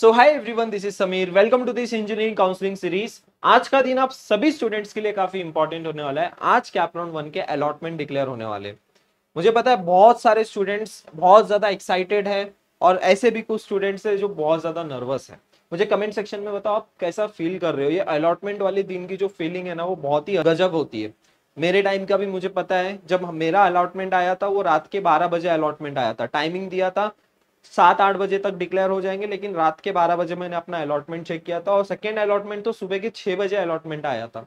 So hi everyone this is Sameer welcome to this engineering counselling series आज का दिन आप सभी स्टूडेंट्स के लिए काफ़ी इंपॉर्टेंट होने वाला है। आज कैप्रॉन वन के अलॉटमेंट डिक्लेयर होने वाले। मुझे पता है बहुत सारे स्टूडेंट्स बहुत ज़्यादा एक्साइटेड है और ऐसे भी कुछ स्टूडेंट्स है जो बहुत ज़्यादा नर्वस है। मुझे कमेंट सेक्शन में बताओ आप कैसा फील कर रहे हो? ये अलॉटमेंट वाले दिन की जो फीलिंग है ना, वो बहुत ही गजब होती है। मेरे टाइम का भी मुझे पता है, जब मेरा अलॉटमेंट आया था, वो रात के 12 बजे अलॉटमेंट आया था। टाइमिंग दिया था सात आठ बजे तक डिक्लेयर हो जाएँगे, लेकिन रात के बारह बजे मैंने अपना अलॉटमेंट चेक किया था और सेकेंड अलॉटमेंट तो सुबह के छह बजे अलॉटमेंट आया था।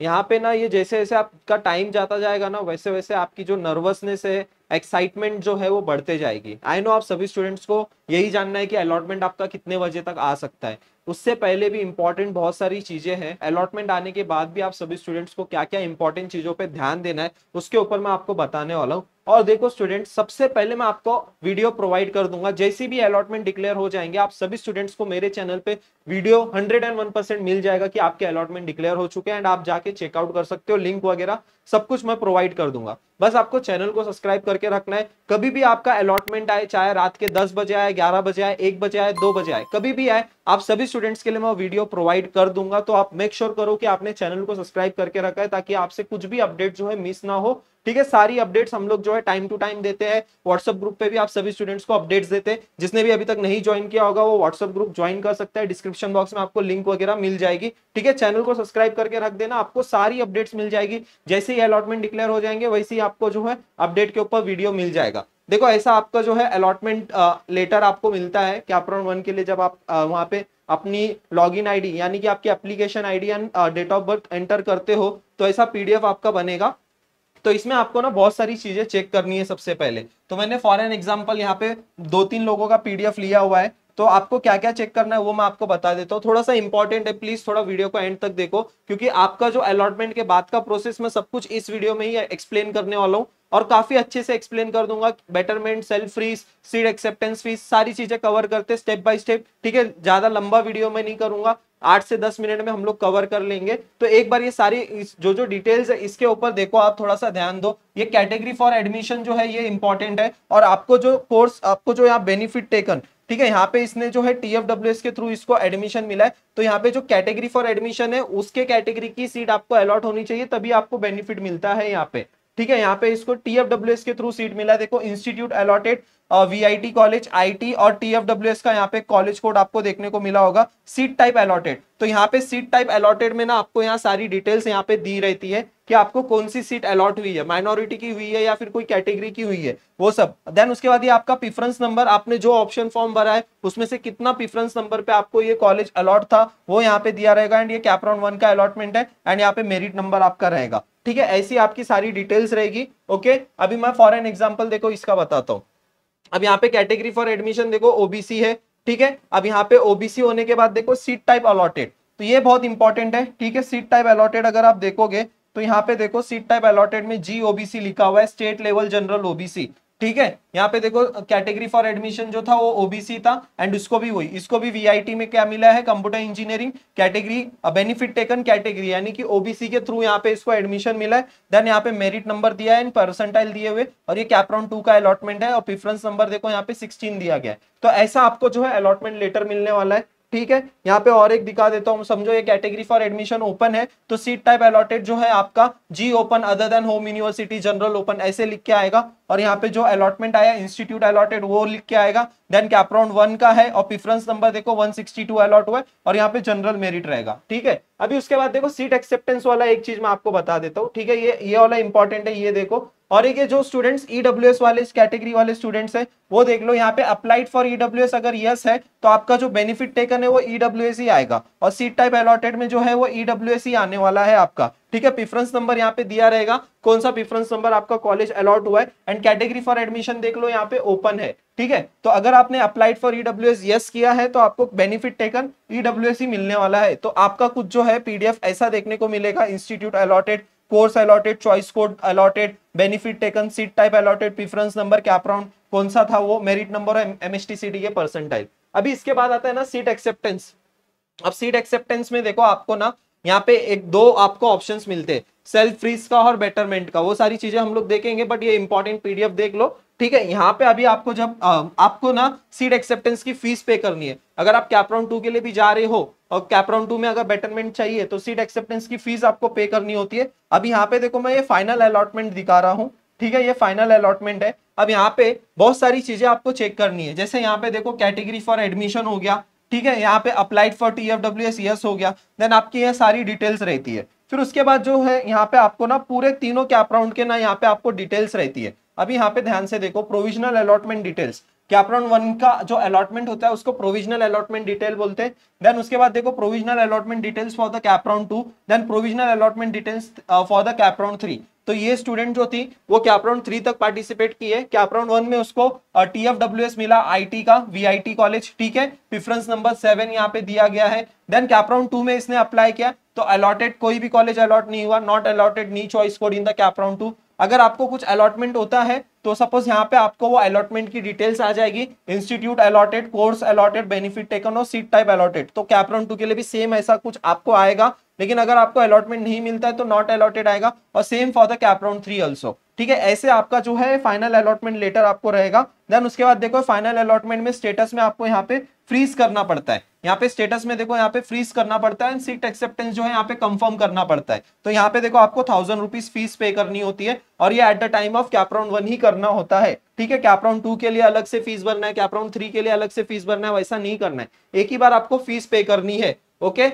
यहाँ पे ना ये जैसे जैसे आपका टाइम जाता जाएगा ना वैसे वैसे आपकी जो नर्वसनेस है एक्साइटमेंट जो है वो बढ़ते जाएगी। आई नो आप सभी स्टूडेंट्स को यही जानना है कि अलॉटमेंट आपका कितने बजे तक आ सकता है। उससे पहले भी इंपॉर्टेंट बहुत सारी चीज़ें हैं। अलॉटमेंट आने के बाद भी आप सभी स्टूडेंट्स को क्या क्या इंपॉर्टेंट चीज़ों पे ध्यान देना है, उसके ऊपर मैं आपको बताने वाला हूँ। और देखो स्टूडेंट सबसे पहले मैं आपको वीडियो प्रोवाइड कर दूँगा। जैसे भी अलॉटमेंट डिक्लेयर हो जाएँगे, आप सभी स्टूडेंट्स को मेरे चैनल पे वीडियो 101 परसेंट मिल जाएगा कि आपके अलॉटमेंट डिक्लेयर हो चुके हैं एंड आप जाके चेकआउट कर सकते हो लिंक वगैरह, सब कुछ मैं प्रोवाइड कर दूँगा। बस आपको चैनल को सब्सक्राइब करके रखना है। कभी भी आपका अलॉटमेंट आए, चाहे रात के 10 बजे आए 11 बजे आए 1 बजे आए 2 बजे आए, कभी भी आए, आप सभी स्टूडेंट्स के लिए मैं वीडियो प्रोवाइड कर दूँगा। तो आप मेक श्योर sure करो कि आपने चैनल को सब्सक्राइब करके रखा है ताकि आपसे कुछ भी अपडेट जो है मिस ना हो। ठीक है, सारी अपडेट्स हम लोग जो है टाइम टू टाइम देते हैं। व्हाट्सएप ग्रुप पे भी आप सभी स्टूडेंट्स को अपडेट्स देते हैं। जिसने भी अभी तक नहीं ज्वाइन किया होगा, वो व्हाट्सएप ग्रुप ज्वाइन कर सकता है। डिस्क्रिप्शन बॉक्स में आपको लिंक वगैरह मिल जाएगी। ठीक है चैनल को सब्सक्राइब करके रख देना, आपको सारी अपडेट्स मिल जाएगी। जैसे ही अलॉटमेंट डिक्लेयर हो जाएँगे, वैसे ही आपको जो है अपडेट के ऊपर वीडियो मिल जाएगा। देखो, ऐसा आपका जो है अलॉटमेंट लेटर आपको मिलता है कैप्रॉन वन के लिए जब आप वहाँ पे अपनी लॉगिन आईडी यानी कि आपकी application ID and date of birth enter करते हो तो ऐसा पीडीएफ आपका बनेगा। तो इसमें आपको ना बहुत सारी चीज़ें चेक करनी है सबसे पहले। तो मैंने फॉर एन एग्ज़ाम्पल यहाँ पे दो तीन लोगों का पीडीएफ लिया हुआ है। तो आपको क्या क्या चेक करना है वो मैं आपको बता देता हूँ। थोड़ा सा इंपॉर्टेंट है प्लीज़ थोड़ा वीडियो को एंड तक देखो। क्योंकि आपका जो अलॉटमेंट के बाद का प्रोसेस मैं सब कुछ इस वीडियो में ही एक्सप्लेन करने वाला हूँ। और काफ़ी अच्छे से एक्सप्लेन कर दूँगा betterment self freeze seat acceptance fees सारी चीज़ें कवर करते स्टेप बाय स्टेप ठीक है, ज़्यादा लंबा वीडियो में नहीं करूँगा, आठ से दस मिनट में हम लोग कवर कर लेंगे। तो एक बार ये सारी जो जो डिटेल्स है, इसके ऊपर देखो आप थोड़ा सा ध्यान दो। ये कैटेगरी फॉर एडमिशन जो है, ये इंपॉर्टेंट है। और आपको जो कोर्स आपको जो यहाँ बेनिफिट टेकन ठीक है, यहाँ पे इसने जो है टीएफडब्ल्यूएस के थ्रू इसको एडमिशन मिला है। तो यहाँ पे जो कैटेगरी फॉर एडमिशन है, उसके कैटेगरी की सीट आपको अलॉट होनी चाहिए, तभी आपको बेनिफिट मिलता है यहाँ पे। ठीक है यहाँ पे इसको टीएफडब्ल्यूएस के थ्रू सीट मिला देखो institute allotted VIT college IT और टीएफडब्ल्यूएस का यहाँ पे कॉलेज कोड आपको देखने को मिला होगा सीट टाइप अलॉटेड तो यहाँ पे सीट टाइप अलॉटेड में ना आपको यहाँ सारी डिटेल्स यहाँ पे दी रहती है कि आपको कौन सी सीट अलॉट हुई है माइनॉरिटी की हुई है या फिर कोई कैटेगरी की हुई है, वो सब। देन उसके बाद ये आपका प्रिफरेंस नंबर आपने जो ऑप्शन फॉर्म भरा है, उसमें से कितना प्रिफरेंस नंबर पे आपको ये कॉलेज अलॉट था, वो यहाँ पे दिया रहेगा एंड ये कैप्रॉन वन का अलॉटमेंट है एंड यहाँ पे मेरिट नंबर आपका रहेगा। ठीक है, ऐसी आपकी सारी डिटेल्स रहेगी ओके अभी मैं फॉर एन एग्ज़ाम्पल देखो, इसका बताता हूँ। अब यहाँ पे कैटेगरी फॉर एडमिशन देखो ओबीसी है, ठीक है? अब यहाँ पे ओबीसी होने के बाद देखो सीट टाइप अलॉटेड तो ये बहुत इंपॉर्टेंट है, ठीक है? सीट टाइप अलॉटेड अगर आप देखोगे तो यहाँ पे देखो सीट टाइप अलॉटेड में जी ओबीसी लिखा हुआ है स्टेट लेवल जनरल ओबीसी ठीक है? यहाँ पे देखो कैटेगरी फॉर एडमिशन जो था, वो ओबीसी था एंड उसको भी वही, इसको भी वीआईटी में क्या मिला है? Computer engineering category benefit taken category यानी कि ओबीसी के थ्रू यहाँ पे इसको एडमिशन मिला है। देन यहाँ पे मेरिट नंबर दिया है एंड परसेंटाइल दिए हुए, और ये कैप्रॉन टू का अलॉटमेंट है, और प्रिफरेंस नंबर देखो यहाँ पे सिक्सटीन दिया गया है। तो ऐसा आपको जो है अलॉटमेंट लेटर मिलने वाला है, ठीक है? यहाँ पे और एक दिखा देता हूँ, समझो ये कैटेगरी फॉर एडमिशन ओपन है तो सीट टाइप अलॉटेड जो है आपका G open other than home university general open ऐसे लिख के आएगा। और यहाँ पे जो अलॉटमेंट आया इंस्टीट्यूट अलॉटेड वो लिख के आएगा। देन कैप्राउंड वन का है और प्रिफरेंस नंबर देखो 162 अलॉट हुआ है और यहाँ पे जनरल मेरिट रहेगा। ठीक है? अभी उसके बाद देखो सीट एक्सेप्टेंस वाला एक चीज़ मैं आपको बता देता हूँ। ठीक है? ये ये वाला इंपॉर्टेंट है, ये देखो। और एक जो स्टूडेंट्स ईडब्ल्यूएस वाले इस कैटेगरी वाले स्टूडेंट्स है, वो देख लो, यहाँ पे अप्लाइड फॉर ईडब्ल्यूएस अगर यस है तो आपका जो बेनिफिट टेकन है, वो ईडब्ल्यूएस ही आएगा। और सीट टाइप अलॉटेड में जो है, वो ईडब्ल्यूएस ही आने वाला है आपका। ठीक है प्रिफरेंस नंबर यहाँ पे दिया रहेगा। कौन सा प्रिफरेंस नंबर आपका कॉलेज अलॉट हुआ है? एंड कैटेगरी फॉर एडमिशन देख लो, यहाँ पे ओपन है। ठीक है? तो अगर आपने अप्लाइड फॉर ईडब्ल्यूएस यस किया है तो आपको बेनिफिट टेकन ईडब्ल्यूएस ही मिलने वाला है। तो आपका कुछ जो है पीडीएफ ऐसा देखने को मिलेगा institute allotted course allotted choice code allotted benefit taken seat type allotted preference number CAP round कौन सा था वो merit number M S T C D के परसेंटाइल अभी इसके बाद आता है ना सीट एक्सेप्टेंस अब सीट एक्सेप्टेंस में देखो, आपको ना यहाँ पे एक दो आपको ऑप्शंस मिलते सेल्फ फ्रीज का और बेटरमेंट का वो सारी चीज़ें हम लोग देखेंगे बट ये इंपॉर्टेंट पीडीएफ देख लो। ठीक है यहाँ पे अभी आपको जब आ, आपको ना सीट एक्सेप्टेंस की फ़ीस पे करनी है। अगर आप कैपराउंड टू के लिए भी जा रहे हो और कैपराउंड टू में अगर बेटरमेंट चाहिए तो सीट एक्सेप्टेंस की फ़ीस आपको पे करनी होती है। अभी यहाँ पे देखो मैं ये फाइनल अलॉटमेंट दिखा रहा हूँ। ठीक है ये फाइनल अलॉटमेंट है। अब यहाँ पे बहुत सारी चीज़ें आपको चेक करनी है। जैसे यहाँ पे देखो कैटेगरी फॉर एडमिशन हो गया ठीक है, यहाँ पे applied for T F W S yes हो गया। देन आपकी ये सारी डिटेल्स रहती है। फिर उसके बाद जो है, यहाँ पे आपको ना पूरे तीनों कैप राउंड के ना यहाँ पे आपको डिटेल्स रहती है। अभी यहाँ पे ध्यान से देखो provisional allotment details CAP round one का जो अलॉटमेंट होता है, उसको प्रोविजनल अलॉटमेंट डिटेल बोलते हैं। देन उसके बाद देखो provisional allotment details for the CAP round two then provisional allotment details for the CAP round three तो ये स्टूडेंट जो थी, वो कैपराउंड थ्री तक पार्टिसिपेट की है? कैपराउंड वन में उसको टी एफ़ डब्ल्यू एस मिला आईटी का वीआईटी कॉलेज ठीक है? प्रिफरेंस नंबर सेवन यहाँ पे दिया गया है। देन कैपराउंड टू में इसने अप्लाई किया? तो अलॉटेड कोई भी कॉलेज अलॉट नहीं हुआ not allotted knee choice code in the CAP round two अगर आपको कुछ अलॉटमेंट होता है तो सपोज़ यहाँ पे आपको वो अलॉटमेंट की डिटेल्स आ जाएगी। Institute allotted course allotted benefit taken और सीट टाइप अलॉटेड तो कैपराउंड टू के लिए भी सेम ऐसा कुछ आपको आएगा। लेकिन अगर आपको अलॉटमेंट नहीं मिलता है तो नॉट अलॉटेड आएगा। और same for the CAP round three also ठीक है? ऐसे आपका जो है फाइनल अलॉटमेंट लेटर आपको रहेगा। देन उसके बाद देखो फाइनल अलॉटमेंट में स्टेटस में आपको यहाँ पे फ्रीज करना पड़ता है। यहाँ पे स्टेटस में देखो, यहाँ पे फ्रीज करना पड़ता है सीट एक्सेप्टेंस जो है यहाँ पे कंफर्म करना पड़ता है। तो यहाँ पे देखो, आपको थाउज़ेंड रुपीज़ फ़ीस पे करनी होती है और ये at the time of CAP round one ही करना होता है। ठीक है कैपराउंड टू के लिए अलग से फ़ीस भरना है कैपराउंड थ्री के लिए अलग से फ़ीस भरना है, वैसा नहीं करना है। एक ही बार आपको फ़ीस पे करनी है ओके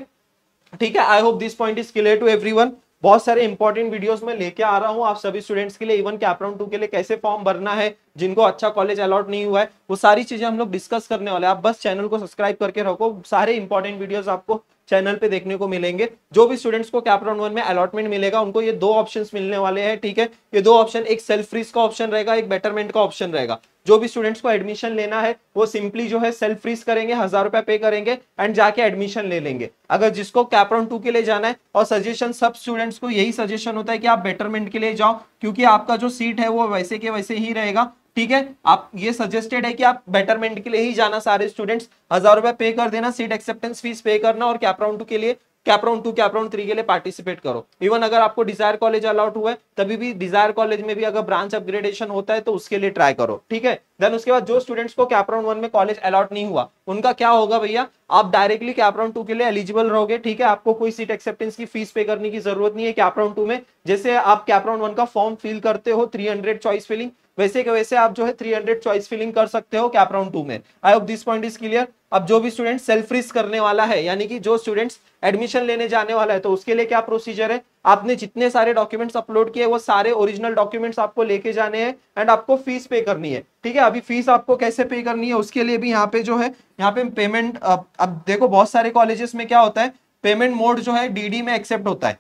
ठीक है I hope this point is clear to everyone बहुत सारे इंपॉर्टेंट वीडियोस में लेके आ रहा हूँ। आप सभी स्टूडेंट्स के लिए इवन कैपराउंड टू के लिए कैसे फॉर्म भरना है, जिनको अच्छा कॉलेज अलॉट नहीं हुआ है, वो सारी चीज़ें हम लोग डिस्कस करने वाले आप बस चैनल को सब्सक्राइब करके रखो। सारे इंपॉर्टेंट वीडियोस आपको चैनल पे देखने को मिलेंगे। जो भी स्टूडेंट्स को कैपराउंड वन में अलॉटमेंट मिलेगा, उनको ये दो ऑप्शन मिलने वाले हैं, ठीक है? ये दो ऑप्शन एक सेल्फ फ्रीज का ऑप्शन रहेगा, एक बेटरमेंट का ऑप्शन रहेगा। जो भी स्टूडेंट्स को एडमिशन लेना है, वो सिंपली जो है सेल्फ फ्रीज करेंगे, हज़ार रुपया पे करेंगे एंड जाके एडमिशन ले लेंगे। अगर जिसको कैपराउंड टू के लिए जाना है और सजेशन सब स्टूडेंट्स को यही सजेशन होता है कि आप बेटरमेंट के लिए जाओ, क्योंकि आपका जो सीट है वो वैसे के वैसे ही रहेगा, ठीक है? आप ये सजेस्टेड है कि आप बेटरमेंट के लिए ही जाना सारे स्टूडेंट्स हज़ार रुपए पे कर देना सीट एक्सेप्टेंस फ़ीस पे करना और कैपराउंड के लिए कैपराउंड टू कैपराउंड थ्री के लिए पार्टिसिपेट करो। इवन अगर आपको डिज़ायर कॉलेज अलाउट हुआ है, तभी भी डिज़ायर कॉलेज में भी अगर ब्रांच अपग्रेडेशन होता है तो उसके लिए ट्राई करो, ठीक है? देन उसके बाद जो स्टूडेंट्स को कैपराउंड वन में कॉलेज अलॉट नहीं हुआ, उनका क्या होगा भैया? आप डायरेक्टली कैपराउंड टू के लिए एलिजिबल रहोगे, ठीक है? आपको कोई सीट एक्सेप्टेंस की फ़ीस पे करने की ज़रूरत नहीं है कैपराउंड टू में। जैसे आप कैपराउंड वन का फॉर्म फिल करते हो थ्री चॉइस फिलिंग वैसे के वैसे आप जो है 300 चॉइस फिलिंग कर सकते हो कैपराउंड टू में। I hope this point is clear अब जो भी स्टूडेंट सेल्फ रिस्क करने वाला है, यानी कि जो स्टूडेंट्स एडमिशन लेने जाने वाला है तो उसके लिए क्या प्रोसीजर है? आपने जितने सारे डॉक्यूमेंट्स अपलोड किए वो सारे ओरिजिनल डॉक्यूमेंट्स आपको लेके जाने हैं एंड आपको फ़ीस पे करनी है। ठीक है? अभी फ़ीस आपको कैसे पे करनी है उसके लिए भी यहाँ पे जो है यहाँ पे पेमेंट अब, अब देखो बहुत सारे कॉलेजेस में क्या होता है पेमेंट मोड जो है डीडी में एक्सेप्ट होता है।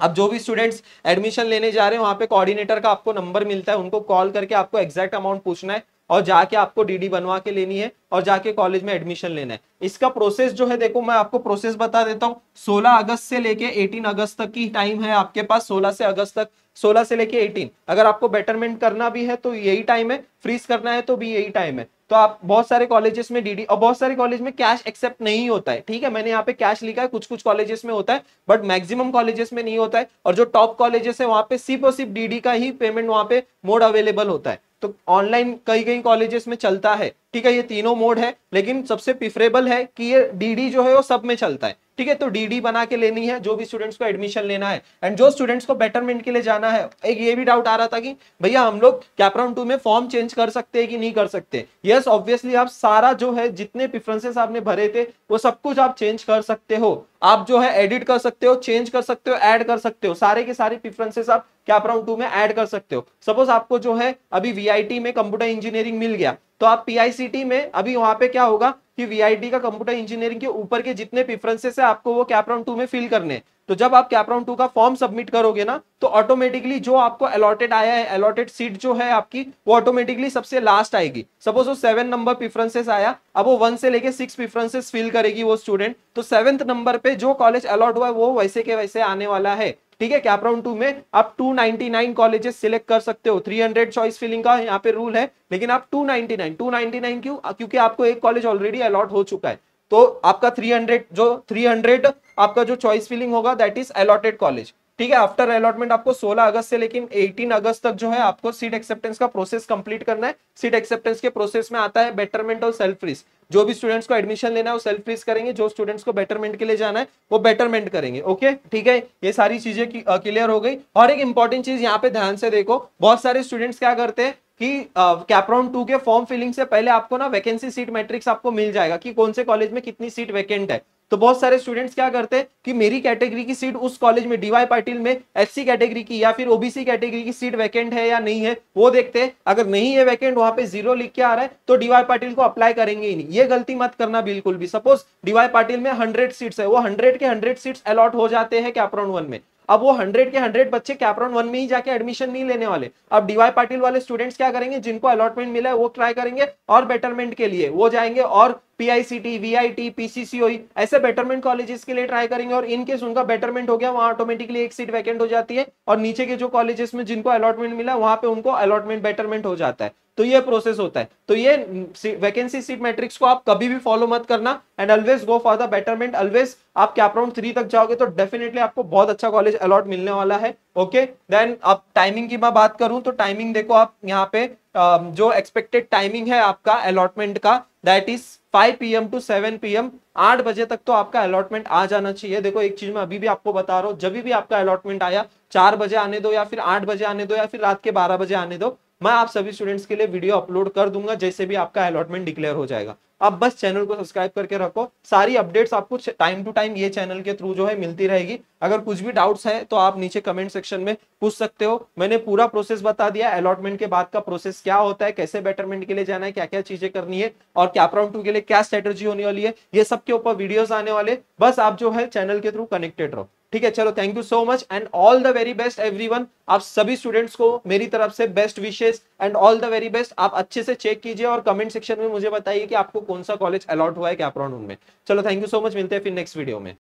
अब जो भी स्टूडेंट्स एडमिशन लेने जा रहे हैं वहाँ पे कोऑर्डिनेटर का आपको नंबर मिलता है उनको कॉल करके आपको एग्जैक्ट अमाउंट पूछना है। और जाके आपको डीडी बनवा के लेनी है और जाके कॉलेज में एडमिशन लेना है। इसका प्रोसेस जो है, देखो मैं आपको प्रोसेस बता देता हूँ। 16 अगस्त से लेके 18 अगस्त तक की टाइम है आपके पास 16 से अगस्त तक 16 से लेके 18 अगर आपको बेटरमेंट करना भी है तो यही टाइम है फ्रीज करना है तो भी यही टाइम है। तो आप बहुत सारे कॉलेजेस में डीडी और बहुत सारे कॉलेज में कैश एक्सेप्ट नहीं होता है, ठीक है? मैंने यहाँ पे कैश लिखा है कुछ कुछ कॉलेजेस में होता है बट मैक्सिमम कॉलेजेस में नहीं होता है। और जो टॉप कॉलेजेस है, वहाँ पे सिर्फ़ और सिर्फ़ डीडी का ही पेमेंट वहाँ पे मोड अवेलेबल होता है। तो ऑनलाइन कई कई कॉलेजेस में चलता है। ठीक है, ये तीनों मोड है, लेकिन सबसे प्रिफरेबल है कि ये डीडी जो है वो सब में चलता है। ठीक है तो डीडी बना के लेनी है, जो भी स्टूडेंट्स को एडमिशन लेना है। एंड जो स्टूडेंट्स को बेटरमेंट के लिए जाना है, एक ये भी डाउट आ रहा था कि, भैया, हम लोग कैपराउंड टू में फॉर्म चेंज कर सकते हैं कि नहीं कर सकते? यस ऑब्वियसली आप सारा जो है, जितने प्रिफरेंसेस आपने भरे थे, वो सब कुछ आप चेंज कर सकते हो। आप जो है एडिट कर सकते हो चेंज कर सकते हो ऐड कर सकते हो। सारे के सारे प्रिफरेंसेस आप कैपराउंड टू में ऐड कर सकते हो। सपोज़ आपको जो है, अभी वीआईटी में कंप्यूटर इंजीनियरिंग मिल गया। तो आप पीआईसीटी में अभी वहाँ पे क्या होगा कि वीआईटी का कंप्यूटर इंजीनियरिंग के ऊपर के जितने प्रिफरेंसेस है आपको वो कैपराउंड टू में फिल करने तो जब आप कैपराउंड टू का फॉर्म सबमिट करोगे ना तो ऑटोमेटिकली जो आपको अलॉटेड आया है अलॉटेड सीट जो है आपकी, वो ऑटोमेटिकली सबसे लास्ट आएगी। सपोज़ वो सेवन नंबर प्रिफरेंसेस आया, अब वो वन से लेके सिक्स प्रिफरेंसेस फिल करेगी वो स्टूडेंट तो सेवेंथ नंबर पे जो कॉलेज अलॉट हुआ है, वो वैसे के वैसे आने वाला है। ठीक है कैप राउंड टू में आप 299 कॉलेजेस सिलेक्ट कर सकते हो। 300 चॉइस फिलिंग का यहाँ पे रूल है, लेकिन आप 299 299 क्यों? क्योंकि आपको एक कॉलेज ऑलरेडी अलॉट हो चुका है। तो आपका 300 जो 300 आपका जो चॉइस फिलिंग होगा दैट इज़ अलॉटेड कॉलेज ठीक है आफ्टर अलॉटमेंट आपको 16 अगस्त से लेकिन 18 अगस्त तक जो है आपको सीट एक्सेप्टेंस का प्रोसेस कंप्लीट करना है। सीट एक्सेप्टेंस के प्रोसेस में आता है बेटरमेंट और सेल्फ रिस्क जो भी स्टूडेंट्स को एडमिशन लेना है, वो सेल्फ रिस्क करेंगे। जो स्टूडेंट्स को बेटरमेंट के लिए जाना है, वो बेटरमेंट करेंगे ओके ठीक है? ये सारी चीज़ें क्लियर हो गई। और एक इंपॉर्टेंट चीज़ यहाँ पे ध्यान से देखो, बहुत सारे स्टूडेंट्स क्या करते हैं कि कैप्राउंड टू के फॉर्म फिलिंग से पहले आपको ना वैकेंसी सीट मैट्रिक्स आपको मिल जाएगा कि कौन से कॉलेज में कितनी सीट वैकेंट है। तो बहुत सारे स्टूडेंट्स क्या करते हैं कि मेरी कैटेगरी की सीट उस कॉलेज में डीवाई पाटिल में एससी कैटेगरी की या फिर ओबीसी कैटेगरी की सीट वैकेंट है या नहीं है, वो देखते हैं। अगर नहीं है वैकेंट वहाँ पे ज़ीरो लिख के आ रहा है तो डीवाई पाटिल को अप्लाई करेंगे ही नहीं। ये गलती मत करना बिल्कुल भी। सपोज़ डीवाई पाटिल में हंड्रेड सीट्स है, वो हंड्रेड के हंड्रेड सीट्स अलॉट हो जाते हैं कैप्रोन वन में। अब वो हंड्रेड के हंड्रेड बच्चे कैप्रॉन वन में ही जाके एडमिशन नहीं लेने वाले। अब डीवाई पाटिल वाले स्टूडेंट्स क्या करेंगे, जिनको अलॉटमेंट मिला है, वो ट्राई करेंगे और बेटरमेंट के लिए। वो जाएँगे और पीआईसीटी वीआईटी पीसीसीओई ऐसे बेटरमेंट कॉलेजेस के लिए ट्राई करेंगे और इनकेस उनका बेटरमेंट हो गया, वहाँ ऑटोमेटिकली एक सीट वैकेंट हो जाती है और नीचे के जो कॉलेजेस में जिनको अलॉटमेंट मिला, वहाँ पे उनको अलॉटमेंट बेटरमेंट हो जाता है। तो ये प्रोसेस होता है। तो ये वैकेंसी सीट मैट्रिक्स को आप कभी भी फॉलो मत करना and always go for the betterment always आप कैप राउंड थ्री तक जाओगे तो डेफिनेटली आपको बहुत अच्छा कॉलेज अलॉट मिलने वाला है। ओके देन अब टाइमिंग की मैं बात करूँ तो टाइमिंग देखो आप यहाँ पे जो एक्सपेक्टेड टाइमिंग है आपका अलॉटमेंट का that is 5 PM to 7 PM आठ बजे तक तो आपका अलॉटमेंट आ जाना चाहिए। देखो एक चीज़ मैं अभी भी आपको बता रहा हूँ, जब भी आपका अलॉटमेंट आया, चार बजे आने दो या फिर आठ बजे आने दो या फिर रात के बारह बजे आने दो, मैं आप सभी स्टूडेंट्स के लिए वीडियो अपलोड कर दूँगा, जैसे भी आपका अलॉटमेंट डिक्लेयर हो जाएगा। अब बस चैनल को सब्सक्राइब करके रखो। सारी अपडेट्स आपको टाइम टू टाइम ये चैनल के थ्रू जो है मिलती रहेगी। अगर कुछ भी डाउट्स है तो आप नीचे कमेंट सेक्शन में पूछ सकते हो। मैंने पूरा प्रोसेस बता दिया। अलॉटमेंट के बाद का प्रोसेस क्या होता है, कैसे बेटरमेंट के लिए जाना है क्या क्या चीज़ें करनी है, और कैपराउंड टू के लिए क्या स्ट्रेटेजी होने वाली है, ये सबके ऊपर वीडियोस आने वाले। बस आप जो है चैनल के थ्रू कनेक्टेड रहो। ठीक है, चलो thank you so much and all the very best everyone आप सभी स्टूडेंट्स को मेरी तरफ़ से best wishes and all the very best आप अच्छे से चेक कीजिए और कमेंट सेक्शन में मुझे बताइए कि आपको कौन सा कॉलेज अलॉट हुआ है, क्या कैपराउंड में चलो थैंक यू सो मच मिलते हैं फिर नेक्स्ट वीडियो में।